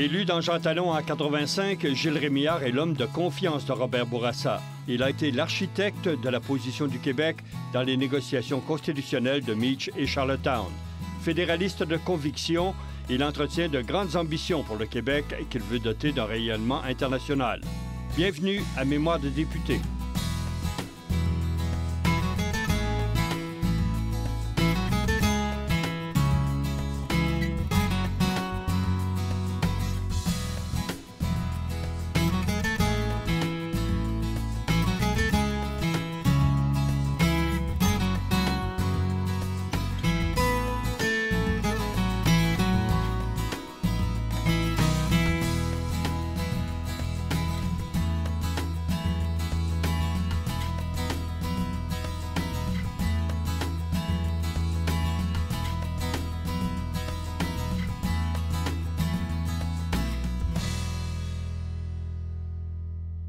Élu dans Jean Talon en 85, Gilles Rémillard est l'homme de confiance de Robert Bourassa. Il a été l'architecte de la position du Québec dans les négociations constitutionnelles de Meach et Charlottetown. Fédéraliste de conviction, il entretient de grandes ambitions pour le Québec qu'il veut doter d'un rayonnement international. Bienvenue à Mémoire de député.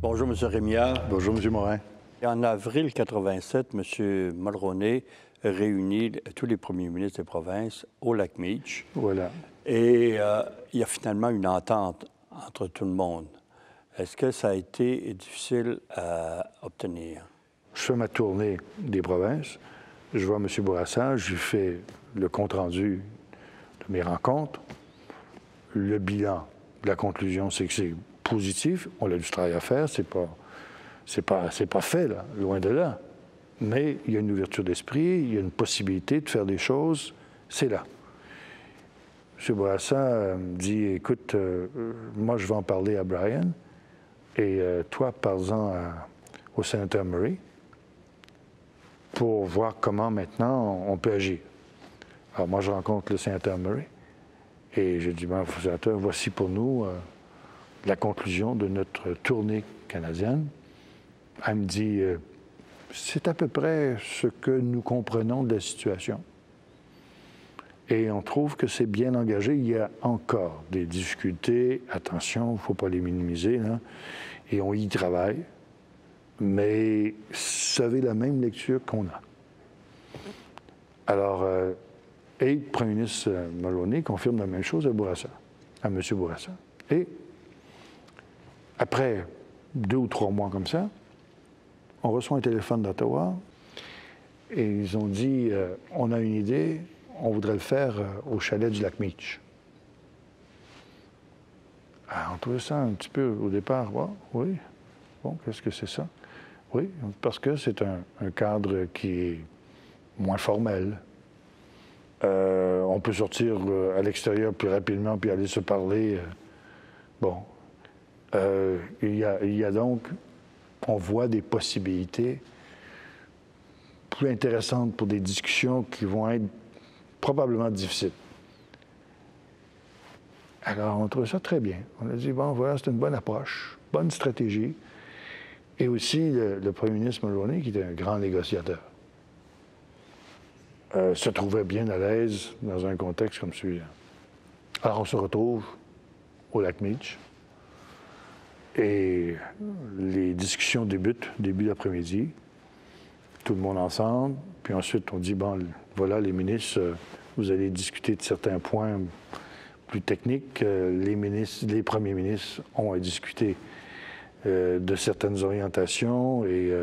Bonjour, M. Rémillard. Bonjour, M. Morin. En avril 87, M. Mulroney réunit tous les premiers ministres des provinces au lac Meach. Voilà. Et euh, il y a finalement une entente entre tout le monde. Est-ce que ça a été difficile à obtenir? Je fais ma tournée des provinces. Je vois M. Bourassa, je lui fais le compte-rendu de mes rencontres. Le bilan, la conclusion, c'est que c'est On a du travail à faire, c'est pas, c'est pas, c'est pas fait là, loin de là. Mais il y a une ouverture d'esprit, il y a une possibilité de faire des choses, c'est là. M. Bourassa euh, dit, écoute, euh, moi je vais en parler à Brian, et euh, toi, parle-en au sénateur Murray pour voir comment maintenant on peut agir. Alors moi, je rencontre le sénateur Murray, et je dis, ben, sénateur, voici pour nous la conclusion de notre tournée canadienne. Elle me dit, euh, c'est à peu près ce que nous comprenons de la situation. Et on trouve que c'est bien engagé. Il y a encore des difficultés. Attention, il ne faut pas les minimiser. Et on y travaille. Mais vous la même lecture qu'on a. Alors, euh, et le premier ministre Maloney confirme la même chose à Bourassa, à M. Bourassa. Et après deux ou trois mois comme ça, on reçoit un téléphone d'Ottawa et ils ont dit euh, on a une idée, on voudrait le faire euh, au chalet du lac Meach. Ah, on trouvait ça un petit peu au départ, oui. Bon, qu'est-ce que c'est ça? Oui, parce que c'est un, cadre qui est moins formel. Euh, on peut sortir à l'extérieur plus rapidement puis aller se parler. bon, euh, il, y a, donc, on voit des possibilités plus intéressantes pour des discussions qui vont être probablement difficiles. Alors, on trouve ça très bien. On a dit, bon, voilà, c'est une bonne approche, bonne stratégie. Et aussi, le, premier ministre Mulroney, qui était un grand négociateur, euh, se trouvait bien à l'aise dans un contexte comme celui-là. Alors, on se retrouve au lac Meach. Et les discussions débutent début d'après-midi, tout le monde ensemble. Puis ensuite, on dit, bon, voilà, les ministres, euh, vous allez discuter de certains points plus techniques. Euh, les, ministres, les premiers ministres ont à discuter euh, de certaines orientations et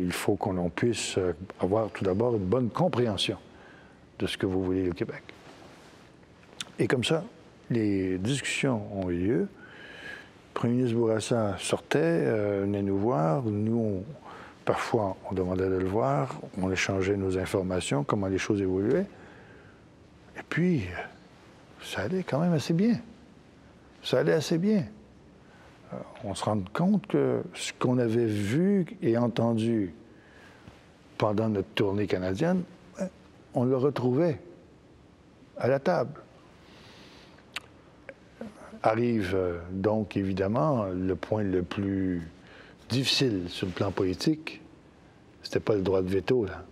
il faut qu'on puisse avoir tout d'abord une bonne compréhension de ce que vous voulez au Québec. Et comme ça, les discussions ont eu lieu. Premier ministre Bourassa sortait, euh, venait nous voir. Nous, parfois, on demandait de le voir, on échangeait nos informations, comment les choses évoluaient. Et puis, ça allait quand même assez bien. Ça allait assez bien. Euh, on se rend compte que ce qu'on avait vu et entendu pendant notre tournée canadienne, on le retrouvait à la table. Arrive euh, donc évidemment le point le plus difficile sur le plan politique. C'était pas le droit de veto, là.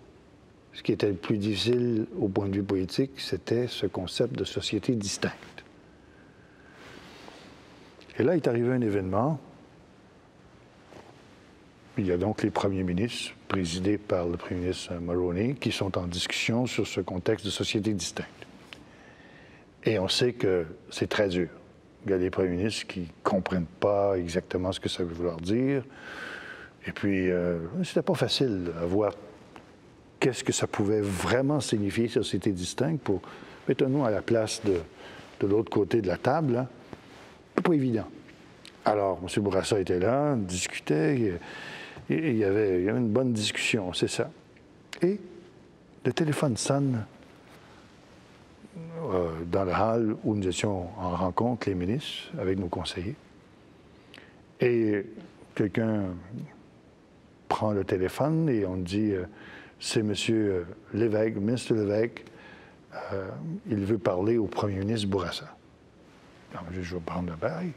Ce qui était le plus difficile au point de vue politique, c'était ce concept de société distincte. Et là est arrivé un événement. Il y a donc les premiers ministres, présidés par le premier ministre Mulroney, qui sont en discussion sur ce contexte de société distincte. Et on sait que c'est très dur Il y a des premiers ministres qui ne comprennent pas exactement ce que ça veut vouloir dire. Et puis, euh, c'était pas facile à voir qu'est-ce que ça pouvait vraiment signifier, société distincte, pour mettons-nous à la place de, de l'autre côté de la table. Hein. Pas évident. Alors, M. Bourassa était là, discutait, il y avait, il y avait une bonne discussion, c'est ça. Et le téléphone sonne euh, dans la hall où nous étions en rencontre, les ministres, avec nos conseillers. Et quelqu'un prend le téléphone et on dit euh, c'est M. Lévesque, ministre Lévesque, euh, il veut parler au premier ministre Bourassa. Alors, je, je vais prendre l'appareil.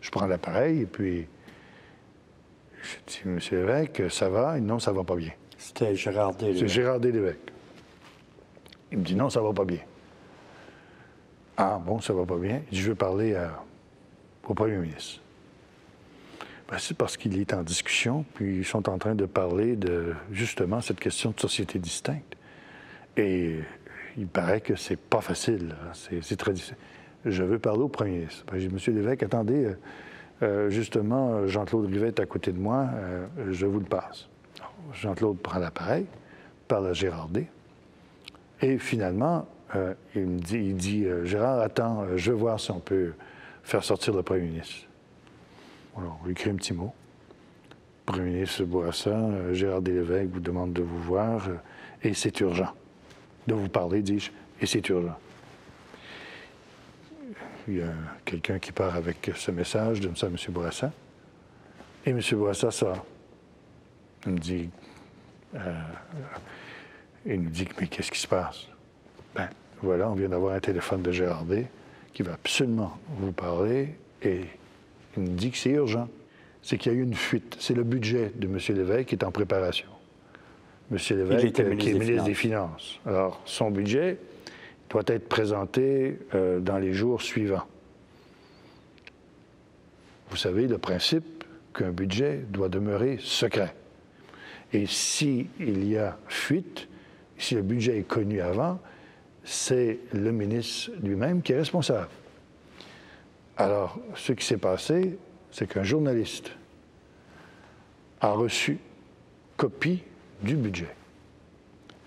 Je prends l'appareil et puis je dis Monsieur Lévesque, ça va? Non, ça va pas bien. C'était Gérard D. C'est Gérard D. Lévesque. Il me dit non, ça va pas bien. Ah bon, ça va pas bien. Je veux parler au premier ministre. Ben, c'est parce qu'il est en discussion, puis ils sont en train de parler de justement cette question de société distincte. Et il paraît que c'est pas facile. C'est très difficile. Je veux parler au premier ministre. Ben, j'ai dit, Monsieur Lévesque, attendez, euh, euh, justement, Jean-Claude Rivet est à côté de moi, euh, je vous le passe. Jean-Claude prend l'appareil, parle à Gérard D. Et finalement, euh, il me dit, il dit Gérard, attends, je vais voir si on peut faire sortir le premier ministre. Alors, on lui écrit un petit mot. Premier ministre Bourassa, Gérard Lévesque vous demande de vous voir et c'est urgent. De vous parler, dis-je, et c'est urgent il y a quelqu'un qui part avec ce message, donne ça à M. Bourassa. Et M. Bourassa sort. Il me dit, euh, il nous dit, mais qu'est-ce qui se passe? Ben, voilà, on vient d'avoir un téléphone de Gérard qui va absolument vous parler et il nous dit que c'est urgent. C'est qu'il y a eu une fuite. C'est le budget de M. Lévesque qui est en préparation. M. Lévesque, euh, qui est ministre des Finances. Alors, son budget, doit être présenté euh, dans les jours suivants. Vous savez le principe qu'un budget doit demeurer secret. Et s'il y a fuite, si le budget est connu avant, c'est le ministre lui-même qui est responsable. Alors, ce qui s'est passé, c'est qu'un journaliste a reçu copie du budget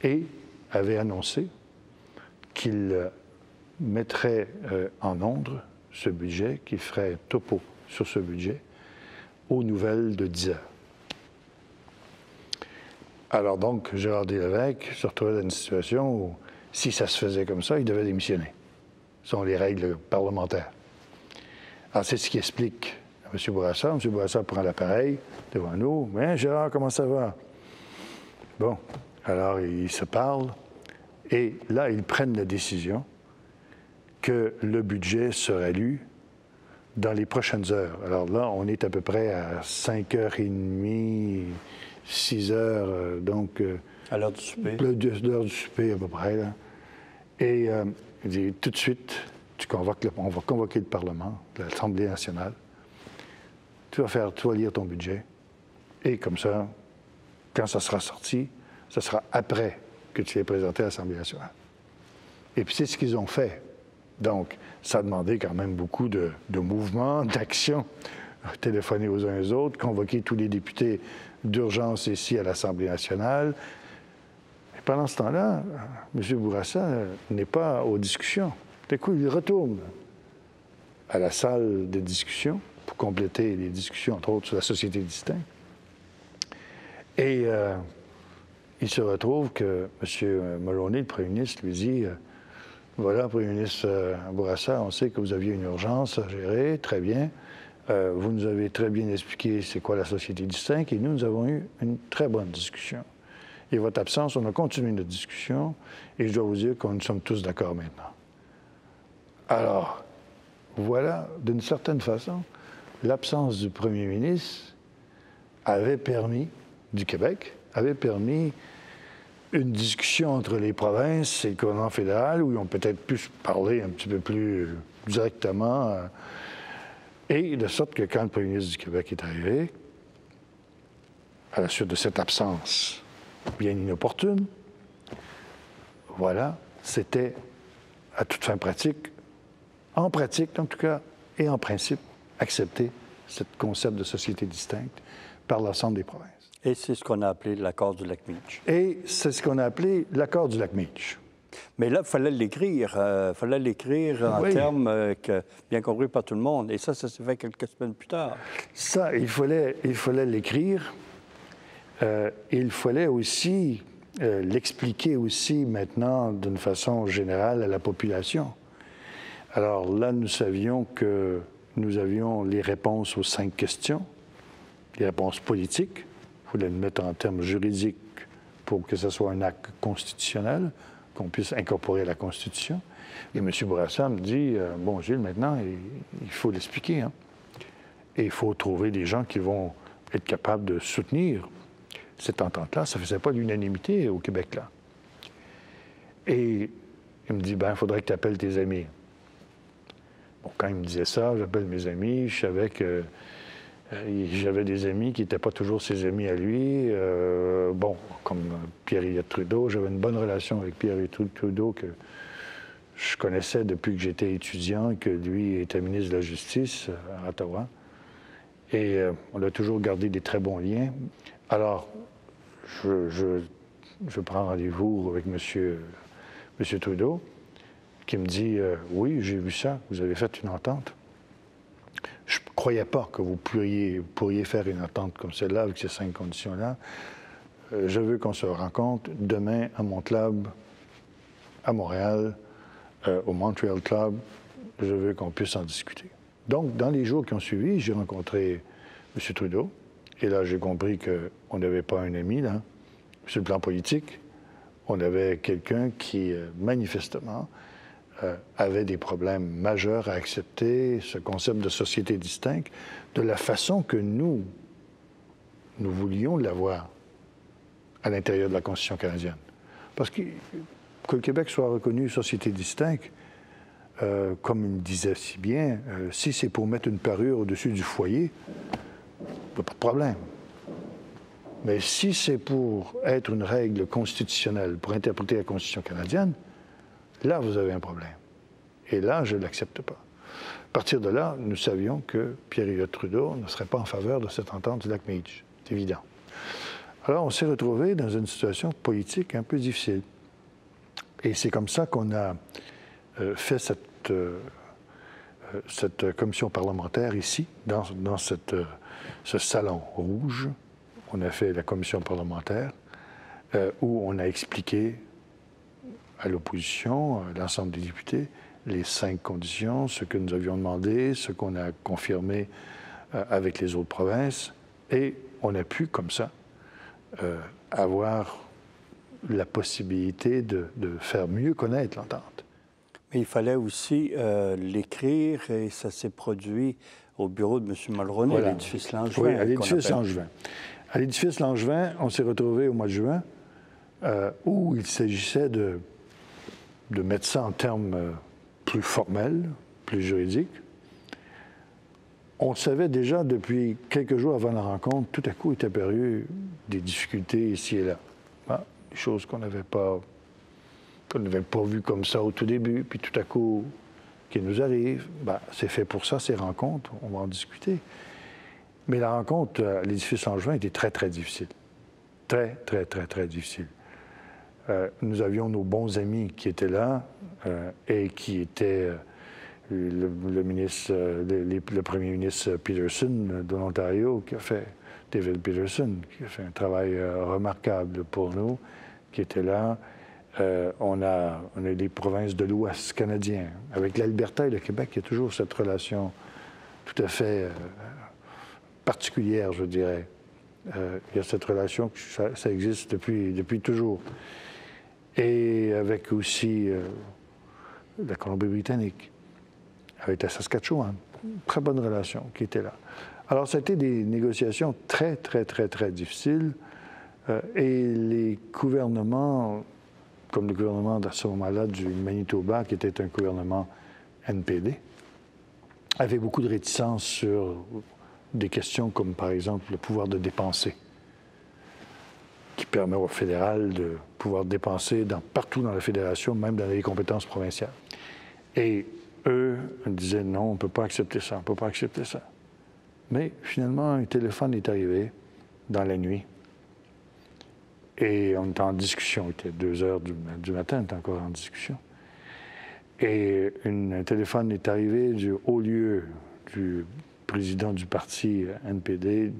et avait annoncé qu'il mettrait euh, en ordre ce budget, qu'il ferait topo sur ce budget aux nouvelles de 10 heures. Alors donc, Gérard Lévesque se retrouvait dans une situation où, si ça se faisait comme ça, il devait démissionner. Ce sont les règles parlementaires. Alors c'est ce qui explique à M. Bourassa. M. Bourassa prend l'appareil devant nous. Mais Gérard, comment ça va? Bon, alors il se parle. Et là, ils prennent la décision que le budget sera lu dans les prochaines heures. Alors là, on est à peu près à 5h30, 6h, euh, donc... À l'heure du souper. L'heure du souper, à peu près. Là. Et euh, il dit, tout de suite, tu convoques on va convoquer le Parlement, l'Assemblée nationale. Tu vas, faire, tu vas lire ton budget. Et comme ça, quand ça sera sorti, ça sera après que tu l'aies présenté à l'Assemblée nationale. Et puis c'est ce qu'ils ont fait. Donc, ça a demandé quand même beaucoup de, mouvements, d'actions, téléphoner aux uns aux autres, convoquer tous les députés d'urgence ici à l'Assemblée nationale. Pendant ce temps-là, M. Bourassa n'est pas aux discussions. Du coup, il retourne à la salle de discussion pour compléter les discussions, entre autres, sur la société distincte. Et euh, il se retrouve que M. Mulroney, le premier ministre, lui dit euh, Voilà, premier ministre euh, Bourassa, on sait que vous aviez une urgence à gérer, très bien. Euh, vous nous avez très bien expliqué c'est quoi la société distincte et nous, nous avons eu une très bonne discussion. Et votre absence, on a continué notre discussion et je dois vous dire que nous sommes tous d'accord maintenant. Alors, voilà, d'une certaine façon, l'absence du premier ministre avait permis, du Québec, avait permis une discussion entre les provinces et le gouvernement fédéral où ils ont peut-être pu parler un petit peu plus directement. Euh, et de sorte que quand le premier ministre du Québec est arrivé, à la suite de cette absence bien inopportune, voilà, c'était à toute fin pratique, en pratique en tout cas, et en principe accepté ce concept de société distincte par l'ensemble des provinces. Et c'est ce qu'on a appelé l'accord du lac Meach. Et c'est ce qu'on a appelé l'accord du lac Meach. Mais là, il fallait l'écrire. Il euh, fallait l'écrire en termes euh, que, bien compris par tout le monde. Et ça, ça s'est fait quelques semaines plus tard. Ça, il fallait il fallait Euh, il fallait aussi l'expliquer aussi maintenant d'une façon générale à la population. Alors là, nous savions que nous avions les réponses aux cinq questions, les réponses politiques. Il fallait le mettre en termes juridiques pour que ce soit un acte constitutionnel qu'on puisse incorporer la Constitution. Et M. Bourassa me dit euh, Bon, Gilles, maintenant, il, faut l'expliquer. Hein. Et il faut trouver des gens qui vont être capables de soutenir cette entente-là. Ça ne faisait pas l'unanimité au Québec, là. Et il me dit Ben, il faudrait que tu appelles tes amis. Bon, quand il me disait ça, j'appelle mes amis, je savais que euh, j'avais des amis qui n'étaient pas toujours ses amis à lui. Euh, bon, comme Pierre-Éliott Trudeau, j'avais une bonne relation avec Pierre-Éliott Trudeau que je connaissais depuis que j'étais étudiant et que lui était ministre de la Justice euh, à Ottawa. Et on a toujours gardé des très bons liens. Alors, je, prends rendez-vous avec M. Monsieur, Trudeau, qui me dit Oui, j'ai vu ça, vous avez fait une entente. Je ne croyais pas que vous pourriez, pourriez faire une entente comme celle-là, avec ces cinq conditions-là. Euh, je veux qu'on se rencontre demain à mon club, à Montréal, euh, au Montreal Club. Je veux qu'on puisse en discuter. Donc, dans les jours qui ont suivi, j'ai rencontré M. Trudeau. Et là, j'ai compris qu'on n'avait pas un ami, là, sur le plan politique. On avait quelqu'un qui, euh, manifestement, euh, avait des problèmes majeurs à accepter ce concept de société distincte de la façon que nous, nous voulions l'avoir à l'intérieur de la Constitution canadienne. Parce que, que le Québec soit reconnu société distincte, euh, comme il disait si bien, si c'est pour mettre une parure au-dessus du foyer, pas de problème. Mais si c'est pour être une règle constitutionnelle, pour interpréter la Constitution canadienne, Là, vous avez un problème. Et là, je ne l'accepte pas. À partir de là, nous savions que Pierre-Éliott Trudeau ne serait pas en faveur de cette entente du lac Meach. C'est évident. Alors, on s'est retrouvé dans une situation politique un peu difficile. Et c'est comme ça qu'on a euh, fait cette, euh, euh, cette commission parlementaire ici, dans cette, ce salon rouge. On a fait la commission parlementaire où on a expliqué à l'opposition, l'ensemble des députés, les cinq conditions, ce que nous avions demandé, ce qu'on a confirmé euh, avec les autres provinces, et on a pu, comme ça, euh, avoir la possibilité de, faire mieux connaître l'entente. Mais il fallait aussi euh, l'écrire, et ça s'est produit au bureau de M. Mulroney, à l'édifice Langevin. Oui, à l'édifice Langevin. À l'édifice Langevin, on s'est retrouvé au mois de juin, où il s'agissait de de mettre ça en termes euh, plus formels, plus juridiques. On savait déjà depuis quelques jours avant la rencontre, tout à coup est apparu des difficultés ici et là. Ah, des choses qu'on n'avait pas qu'on n'avait pas vues comme ça au tout début, puis tout à coup qui nous arrivent. Ben, c'est fait pour ça, ces rencontres, on va en discuter. Mais la rencontre à l'édifice en juin était très, très difficile. Très, très, très, très difficile. Euh, nous avions nos bons amis qui étaient là euh, et qui étaient euh, le, ministre, le, premier ministre Peterson de l'Ontario, qui a fait, David Peterson, qui a fait un travail remarquable pour nous, qui était là. On, a, on a les provinces de l'Ouest canadien. Avec l'Alberta et le Québec, il y a toujours cette relation tout à fait particulière, je dirais. il y a cette relation, ça, ça existe depuis, depuis toujours et avec aussi euh, la Colombie-Britannique, avec la Saskatchewan. Très bonne relation qui était là. Alors, été des négociations très, très, très, très difficiles. Euh, et les gouvernements, comme le gouvernement à ce moment-là du Manitoba, qui était un gouvernement NPD, avaient beaucoup de réticences sur des questions comme, par exemple, le pouvoir de dépenser qui permet au fédéral de pouvoir dépenser partout dans la fédération, même dans les compétences provinciales. Et eux disaient non, on ne peut pas accepter ça, on ne peut pas accepter ça. Mais finalement, un téléphone est arrivé dans la nuit. Et on était en discussion. Il était 2 heures du, matin, on était encore en discussion. Et un téléphone est arrivé du haut lieu du président du parti NPD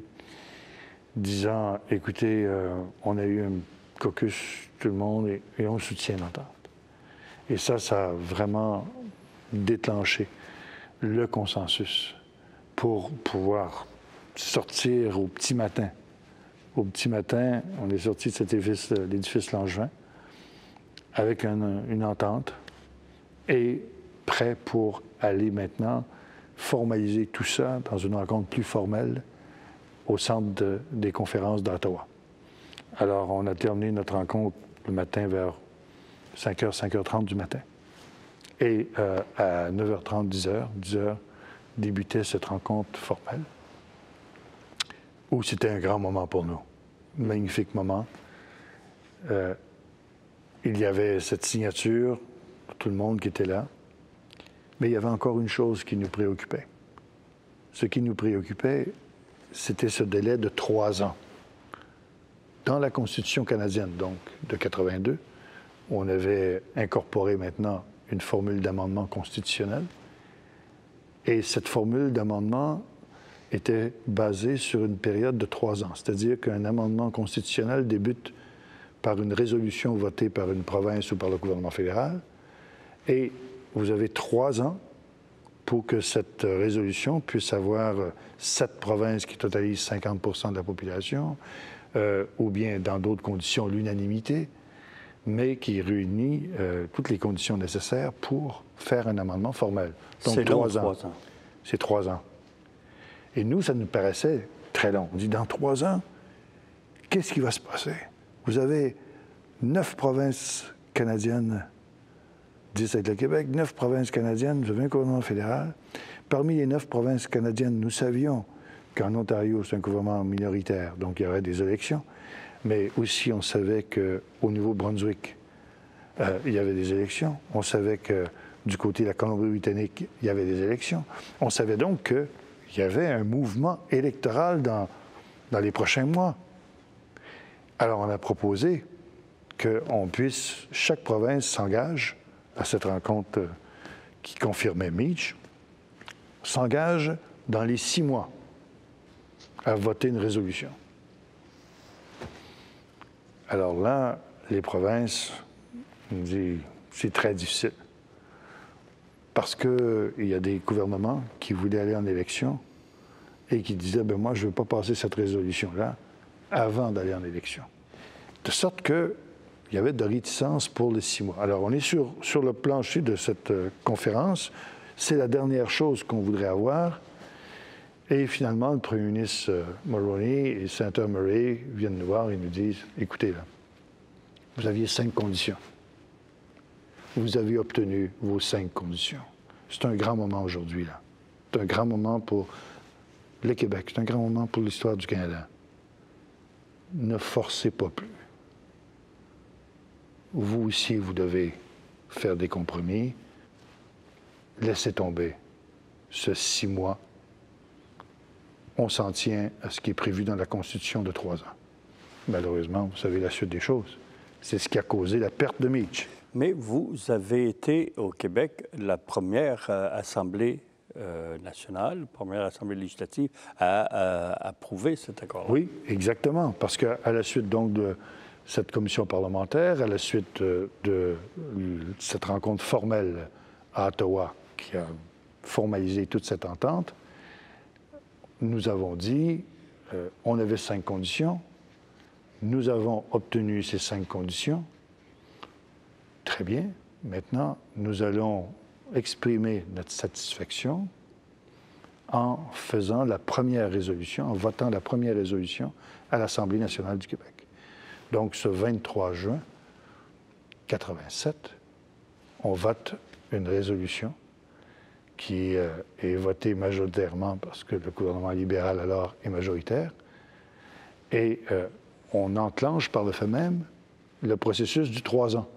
disant Écoutez, euh, on a eu un caucus, tout le monde, et, on soutient l'entente. Et ça, ça a vraiment déclenché le consensus pour pouvoir sortir au petit matin. Au petit matin, on est sorti de cet édifice, l'édifice Langevin avec une entente et prêt pour aller maintenant formaliser tout ça dans une rencontre plus formelle au centre des conférences d'Ottawa. Alors, on a terminé notre rencontre le matin vers 5h, 5h30 du matin. Et euh, à 9h30, 10h, 10h, débutait cette rencontre formelle, où c'était un grand moment pour nous. magnifique moment. Euh, il y avait cette signature, tout le monde qui était là, mais il y avait encore une chose qui nous préoccupait. Ce qui nous préoccupait, c'était ce délai de trois ans. Dans la Constitution canadienne, donc, de 82, on avait incorporé maintenant une formule d'amendement constitutionnel. Et cette formule d'amendement était basée sur une période de trois ans. C'est-à-dire qu'un amendement constitutionnel débute par une résolution votée par une province ou par le gouvernement fédéral. Et vous avez trois ans pour que cette résolution puisse avoir sept provinces qui totalisent 50% de la population, euh, ou bien dans d'autres conditions l'unanimité, mais qui réunit euh, toutes les conditions nécessaires pour faire un amendement formel. Donc trois, ans. ans. C'est trois ans. Et nous, ça nous paraissait très long. On dit, dans trois ans, qu'est-ce qui va se passer? Vous avez neuf provinces canadiennes 10 avec le Québec, neuf provinces canadiennes, vous avez un gouvernement fédéral. Parmi les neuf provinces canadiennes, nous savions qu'en Ontario, c'est un gouvernement minoritaire, donc il y aurait des élections. Mais aussi, on savait qu'au niveau Brunswick, euh, il y avait des élections. On savait que du côté de la Colombie-Britannique, il y avait des élections. On savait donc qu'il y avait un mouvement électoral dans, dans les prochains mois. Alors, on a proposé qu'on puisse, chaque province s'engage à cette rencontre euh, qui confirmait Mitch, s'engage dans les six mois à voter une résolution. Alors là, les provinces nous disent c'est très difficile. Parce qu'il y a des gouvernements qui voulaient aller en élection et qui disaient ben moi, je ne veux pas passer cette résolution-là avant d'aller en élection. De sorte que il y avait de réticence pour les six mois. Alors, on est sur, sur le plancher de cette euh, conférence. C'est la dernière chose qu'on voudrait avoir. Et finalement, le premier ministre euh, Mulroney et le sénateur Murray viennent nous voir et nous disent écoutez, là, vous aviez cinq conditions. Vous avez obtenu vos cinq conditions. C'est un grand moment aujourd'hui, là. C'est un grand moment pour le Québec. C'est un grand moment pour l'histoire du Canada. Ne forcez pas plus vous aussi, vous devez faire des compromis. Laissez tomber ce six mois. On s'en tient à ce qui est prévu dans la Constitution de trois ans. Malheureusement, vous savez la suite des choses. C'est ce qui a causé la perte de Mitch. Mais vous avez été au Québec la première euh, Assemblée euh, nationale, première Assemblée législative à, approuver cet accord. Oui, exactement. Parce qu'à la suite donc de cette commission parlementaire, à la suite de, cette rencontre formelle à Ottawa qui a formalisé toute cette entente, nous avons dit, euh, on avait cinq conditions, nous avons obtenu ces cinq conditions, très bien, maintenant nous allons exprimer notre satisfaction en faisant la première résolution, en votant la première résolution à l'Assemblée nationale du Québec. Donc, ce 23 juin 87, on vote une résolution qui euh, est votée majoritairement parce que le gouvernement libéral alors est majoritaire. Et euh, on enclenche par le fait même le processus du trois ans.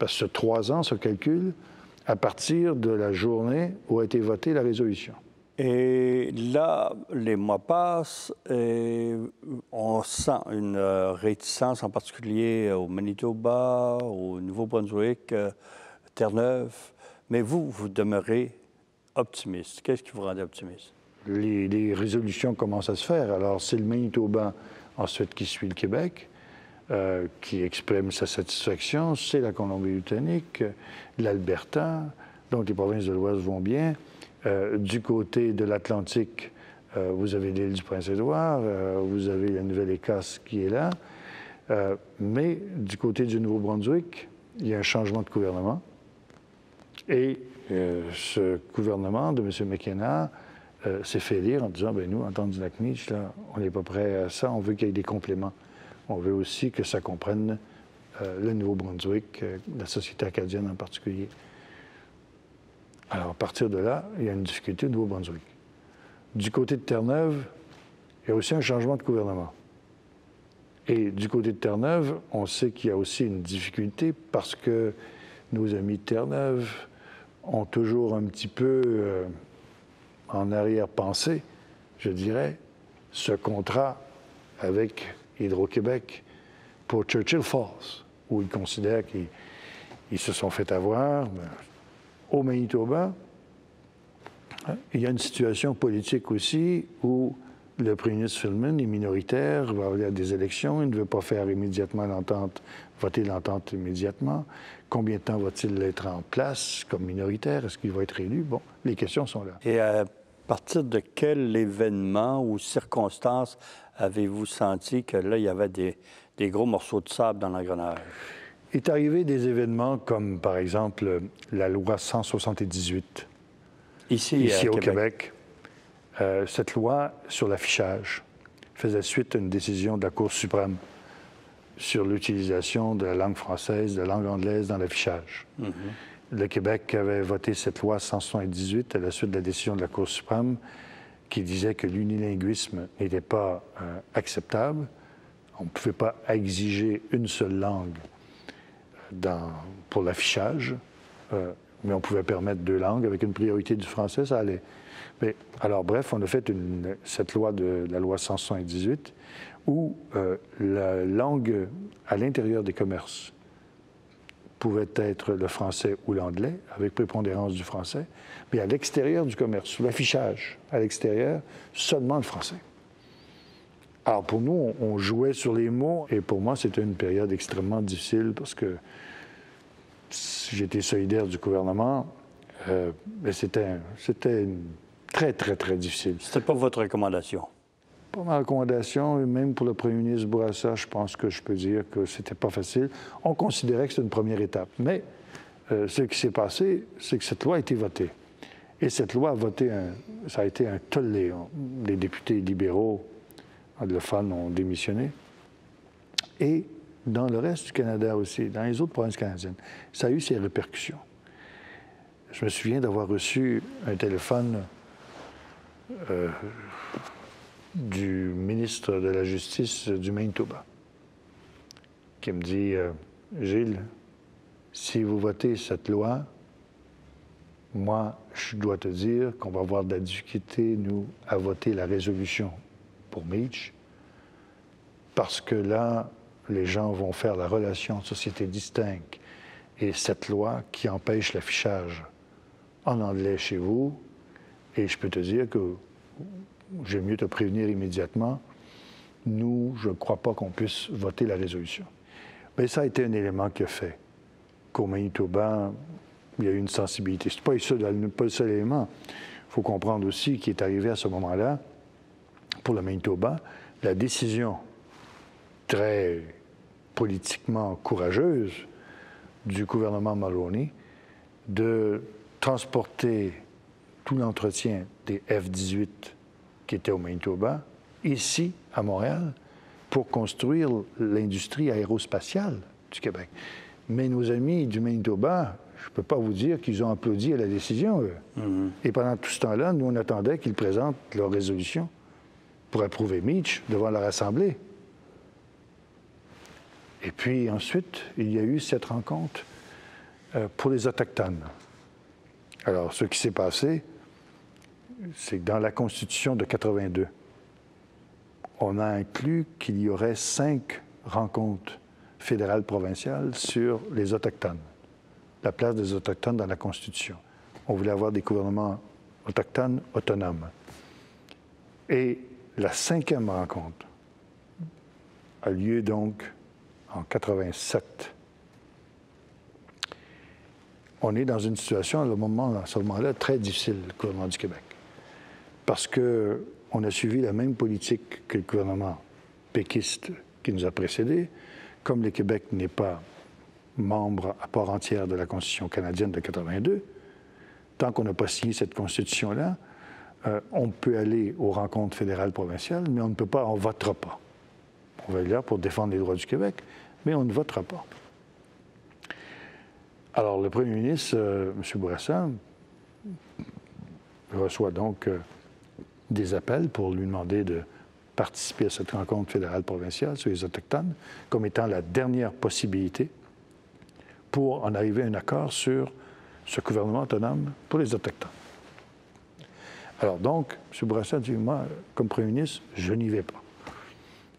Parce que trois ans se calcule à partir de la journée où a été votée la résolution. Et là, les mois passent et on sent une euh, réticence, en particulier au Manitoba, au Nouveau-Brunswick, euh, Terre-Neuve. Mais vous, vous demeurez optimiste. Qu'est-ce qui vous rend optimiste? Les, résolutions commencent à se faire. Alors, c'est le Manitoba ensuite qui suit le Québec, euh, qui exprime sa satisfaction. C'est la Colombie-Britannique, l'Alberta. Donc, les provinces de l'Ouest vont bien. Euh, du côté de l'Atlantique, euh, vous avez l'île du Prince-Édouard, vous avez la Nouvelle-Écosse qui est là. mais du côté du Nouveau-Brunswick, il y a un changement de gouvernement. Et ce gouvernement de M. McKenna s'est fait lire en disant ben nous, en tant que là, on n'est pas prêt à ça, on veut qu'il y ait des compléments. On veut aussi que ça comprenne le Nouveau-Brunswick, la société acadienne en particulier. Alors, à partir de là, il y a une difficulté au Nouveau-Brunswick. Du côté de Terre-Neuve, il y a aussi un changement de gouvernement. Et du côté de Terre-Neuve, on sait qu'il y a aussi une difficulté parce que nos amis de Terre-Neuve ont toujours un petit peu euh, en arrière-pensée, je dirais, ce contrat avec Hydro-Québec pour Churchill Falls, où ils considèrent qu'ils se sont fait avoir au Manitoba, il y a une situation politique aussi où le premier ministre Philman est minoritaire, va avoir des élections, il ne veut pas faire immédiatement l'entente, voter l'entente immédiatement. Combien de temps va-t-il être en place comme minoritaire? Est-ce qu'il va être élu? Bon, les questions sont là. Et à partir de quel événement ou circonstances avez-vous senti que là, il y avait des, des gros morceaux de sable dans l'engrenage? est arrivé des événements comme, par exemple, la loi 178. Ici, Ici au Québec. Euh, cette loi sur l'affichage faisait suite à une décision de la Cour suprême sur l'utilisation de la langue française, de la langue anglaise dans l'affichage. Mm-hmm. Le Québec avait voté cette loi 178 à la suite de la décision de la Cour suprême qui disait que l'unilinguisme n'était pas euh, acceptable. On ne pouvait pas exiger une seule langue pour l'affichage, euh, mais on pouvait permettre deux langues avec une priorité du français, ça allait. Mais, alors, bref, on a fait cette loi de la loi 178 où euh, la langue à l'intérieur des commerces pouvait être le français ou l'anglais, avec prépondérance du français, mais à l'extérieur du commerce, sous l'affichage, à l'extérieur, seulement le français. Alors pour nous, on, jouait sur les mots et pour moi, c'était une période extrêmement difficile parce que j'étais solidaire du gouvernement, euh, mais c'était, c'était très, très, très difficile. C'était pas votre recommandation? Pas ma recommandation, et même pour le premier ministre Bourassa, je pense que je peux dire que c'était pas facile. On considérait que c'était une première étape. Mais euh, ce qui s'est passé, c'est que cette loi a été votée. Et cette loi a voté, un, ça a été un tollé. Les députés libéraux anglophones ont démissionné. Et dans le reste du Canada aussi, dans les autres provinces canadiennes, ça a eu ses répercussions. Je me souviens d'avoir reçu un téléphone euh, du ministre de la Justice du Manitoba qui me dit euh, Gilles, si vous votez cette loi, moi, je dois te dire qu'on va avoir de la difficulté, nous, à voter la résolution pour Mitch, parce que là, les gens vont faire la relation de société distincte et cette loi qui empêche l'affichage en anglais chez vous. Et je peux te dire que j'aime mieux te prévenir immédiatement. Nous, je ne crois pas qu'on puisse voter la résolution. Mais ça a été un élément qui a fait qu'au Manitoba, il y a eu une sensibilité. Ce n'est pas, pas, le seul élément. Il faut comprendre aussi qui est arrivé à ce moment-là, pour le Manitoba, la décision très politiquement courageuse du gouvernement Maloney de transporter tout l'entretien des F-18 qui étaient au Manitoba ici, à Montréal, pour construire l'industrie aérospatiale du Québec. Mais nos amis du Manitoba, je ne peux pas vous dire qu'ils ont applaudi à la décision, eux. Mm-hmm. Et pendant tout ce temps-là, nous, on attendait qu'ils présentent leur résolution pour approuver Mitch devant leur Assemblée. Et puis ensuite, il y a eu cette rencontre euh, pour les Autochtones. Alors, ce qui s'est passé, c'est dans la Constitution de 82, on a inclus qu'il y aurait cinq rencontres fédérales provinciales sur les Autochtones, la place des Autochtones dans la Constitution. On voulait avoir des gouvernements autochtones autonomes. Et la cinquième rencontre a lieu donc en 87. On est dans une situation à ce moment-là très difficile, le gouvernement du Québec, parce qu'on a suivi la même politique que le gouvernement péquiste qui nous a précédés. Comme le Québec n'est pas membre à part entière de la Constitution canadienne de 82, tant qu'on n'a pas signé cette Constitution-là, euh, on peut aller aux rencontres fédérales provinciales, mais on ne peut pas, on ne votera pas. On va être là pour défendre les droits du Québec, mais on ne votera pas. Alors, le premier ministre, euh, M. Bourassa, reçoit donc euh, des appels pour lui demander de participer à cette rencontre fédérale provinciale sur les Autochtones comme étant la dernière possibilité pour en arriver à un accord sur ce gouvernement autonome pour les Autochtones. Alors donc, M. Bourassa dit, moi, comme premier ministre, je n'y vais pas.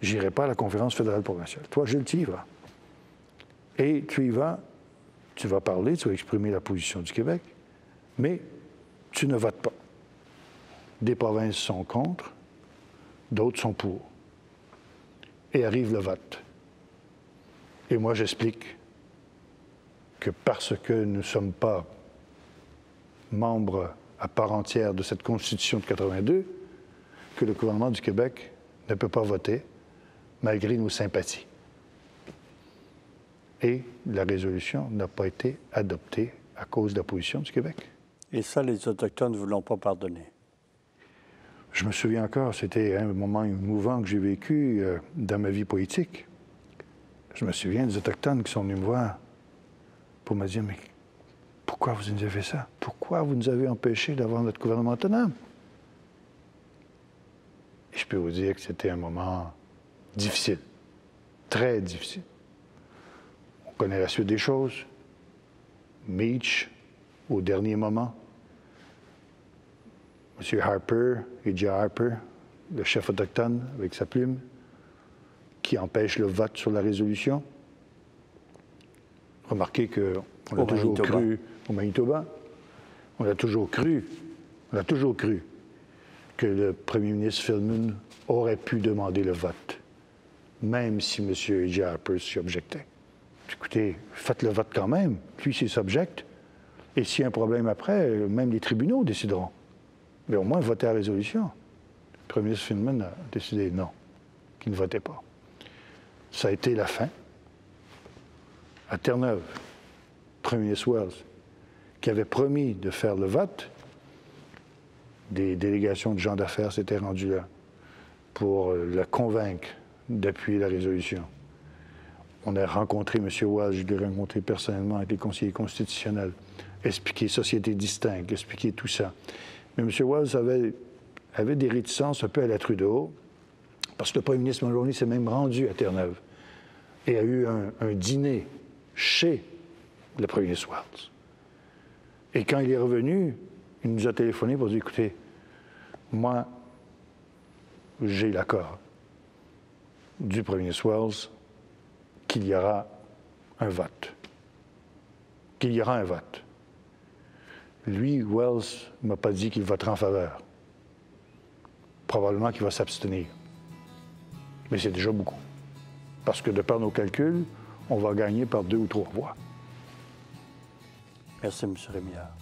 Je n'irai pas à la conférence fédérale provinciale. Toi, je tu y vas. Et tu y vas, tu vas parler, tu vas exprimer la position du Québec, mais tu ne votes pas. Des provinces sont contre, d'autres sont pour. Et arrive le vote. Et moi, j'explique que parce que nous ne sommes pas membres à part entière de cette Constitution de 82, que le gouvernement du Québec ne peut pas voter malgré nos sympathies. Et la résolution n'a pas été adoptée à cause de la position du Québec. Et ça, les Autochtones ne vous l'ont pas pardonné. Je me souviens encore, c'était un moment émouvant que j'ai vécu euh, dans ma vie politique. Je me souviens des Autochtones qui sont venus me voir pour me dire, mais pourquoi vous nous avez fait ça? Pourquoi vous nous avez empêché d'avoir notre gouvernement autonome? Et je peux vous dire que c'était un moment difficile, très difficile. On connaît la suite des choses. Meach, au dernier moment, M. Harper, E.J. Harper, le chef autochtone avec sa plume, qui empêche le vote sur la résolution. Remarquez qu'on a toujours cru au Manitoba, on a toujours cru, on a toujours cru que le premier ministre Philman aurait pu demander le vote, même si M. E.J. Harper s'y objectait. Écoutez, faites le vote quand même, puis s'il s'objecte, et s'il y a un problème après, même les tribunaux décideront mais au moins voter la résolution. Le premier ministre Finman a décidé non, qu'il ne votait pas. Ça a été la fin. À Terre-Neuve, le premier ministre Wells, qui avait promis de faire le vote, des délégations de gens d'affaires s'étaient rendues là pour la convaincre d'appuyer la résolution. On a rencontré M. Wells, je l'ai rencontré personnellement avec les conseillers constitutionnels, expliqué société distincte, expliqué tout ça. Mais M. Wells avait, des réticences un peu à la Trudeau, parce que le premier ministre Mulroney s'est même rendu à Terre-Neuve et a eu un, dîner chez le premier ministre Wells. Et quand il est revenu, il nous a téléphoné pour dire écoutez, moi, j'ai l'accord du premier ministre Wells qu'il y aura un vote. Qu'il y aura un vote. Lui, Wells ne m'a pas dit qu'il votera en faveur. Probablement qu'il va s'abstenir. Mais c'est déjà beaucoup. Parce que de par nos calculs, on va gagner par deux ou trois voix. Merci, M. Rémillard.